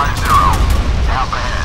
Five zero. Alpha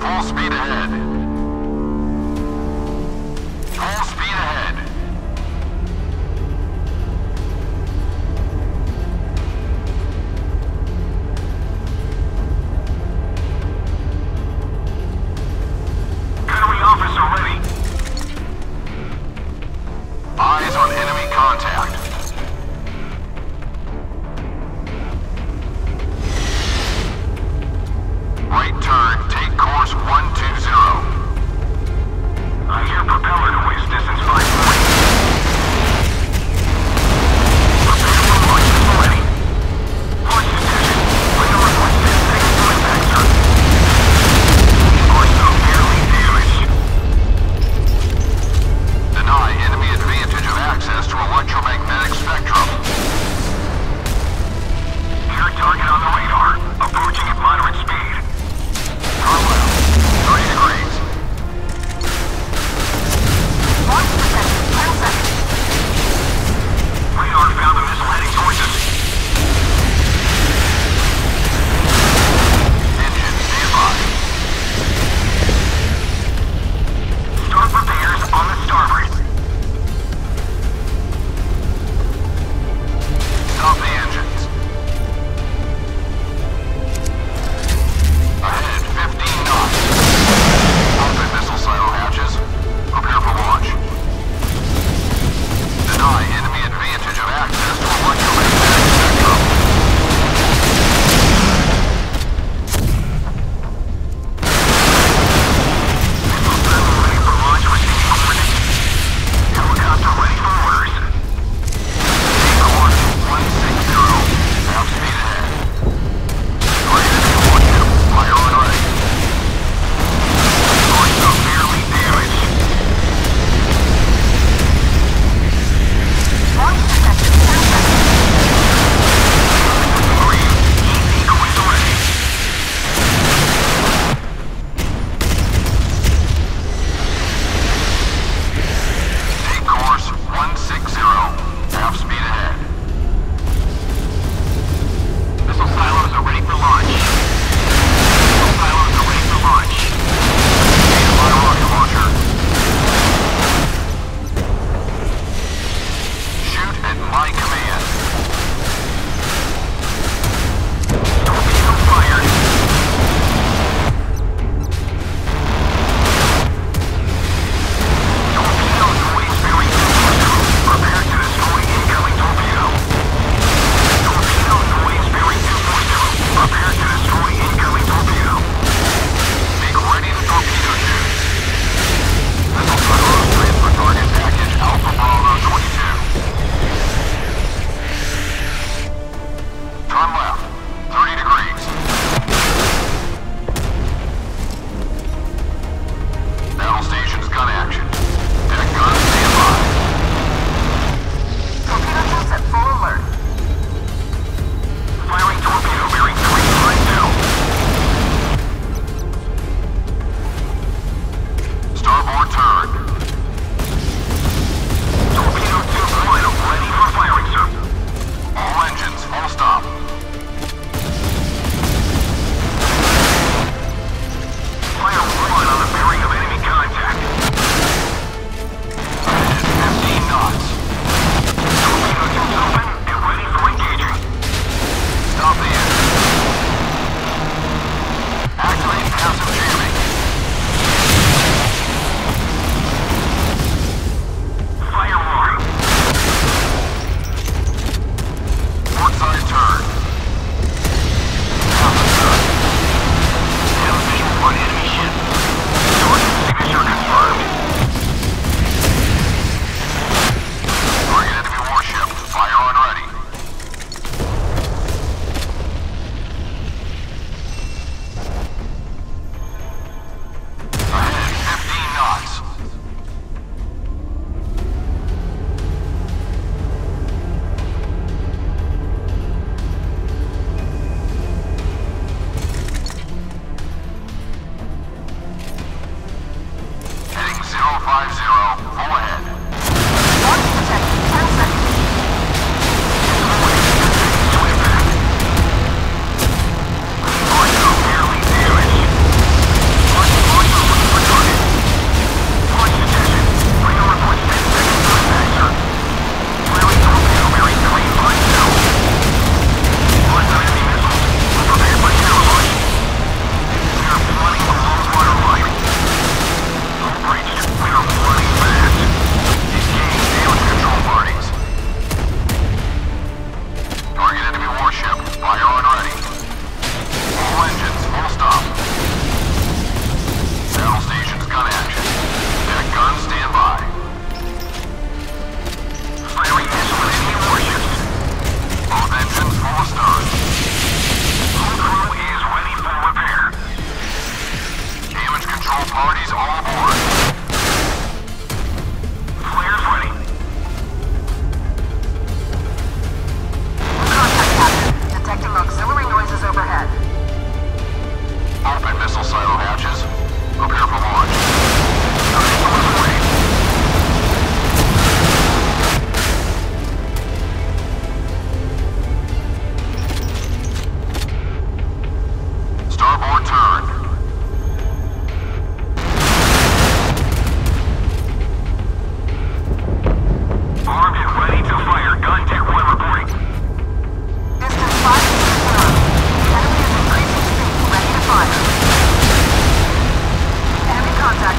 Full speed ahead.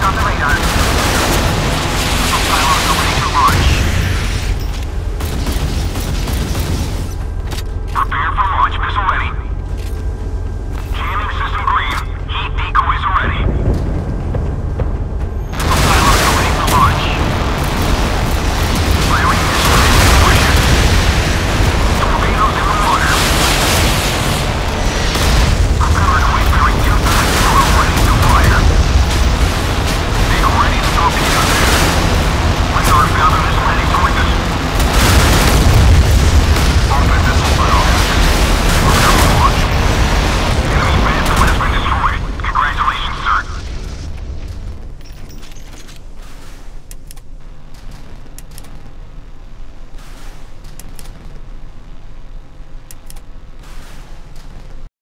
On the radar.